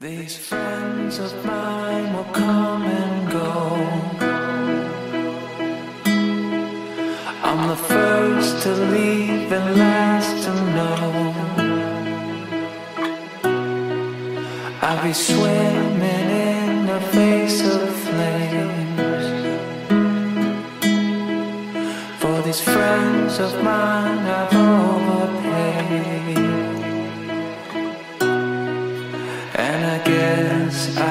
These friends of mine will come and go. I'm the first to leave and last to know. I'll be swimming in a face of flames. For these friends of mine I've overpaid. And I guess I